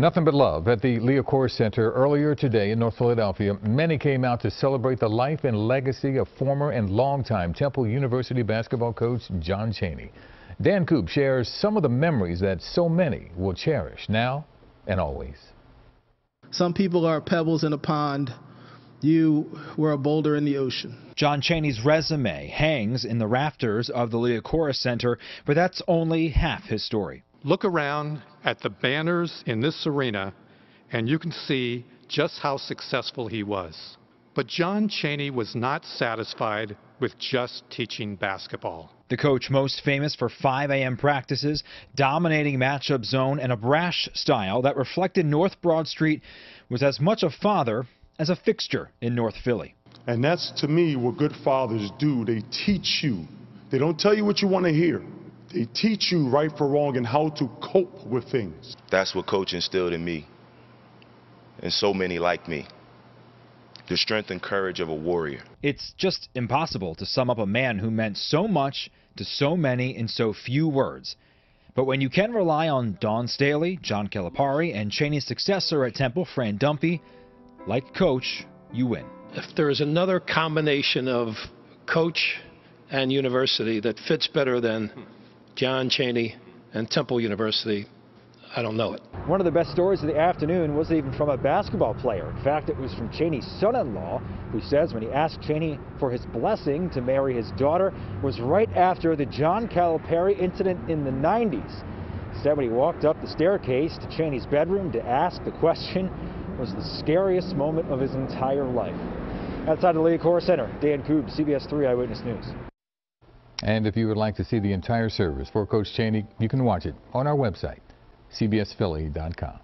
Nothing but love at the Liacouras Center earlier today in North Philadelphia. Many came out to celebrate the life and legacy of former and longtime Temple University basketball coach John Chaney. Dan Koob shares some of the memories that so many will cherish now and always. Some people are pebbles in a pond. You were a boulder in the ocean. John Chaney's resume hangs in the rafters of the Liacouras Center, but that's only half his story. Look around at the banners in this arena and you can see just how successful he was. But John Chaney was not satisfied with just teaching basketball. The coach most famous for 5 a.m. practices, dominating matchup zone, and a brash style that reflected North Broad Street was as much a father as a fixture in North Philly. And that's to me what good fathers do. They teach you. They don't tell you what you want to hear. They teach you right for wrong and how to cope with things. That's what coach instilled in me and so many like me. The strength and courage of a warrior. It's just impossible to sum up a man who meant so much to so many in so few words. But when you can rely on Dawn Staley, John Calipari, and Chaney's successor at Temple, Fran Dunphy, like coach, you win. If there is another combination of coach and university that fits better than John Chaney, and Temple University, I don't know it. One of the best stories of the afternoon wasn't even from a basketball player. In fact, it was from Chaney's son-in-law, who says when he asked Chaney for his blessing to marry his daughter was right after the John Calipari incident in the 90s. He said when he walked up the staircase to Chaney's bedroom to ask the question was the scariest moment of his entire life. Outside the Liacouras Center, Dan Koob, CBS 3 Eyewitness News. And if you would like to see the entire service for Coach Chaney, you can watch it on our website, cbsphilly.com.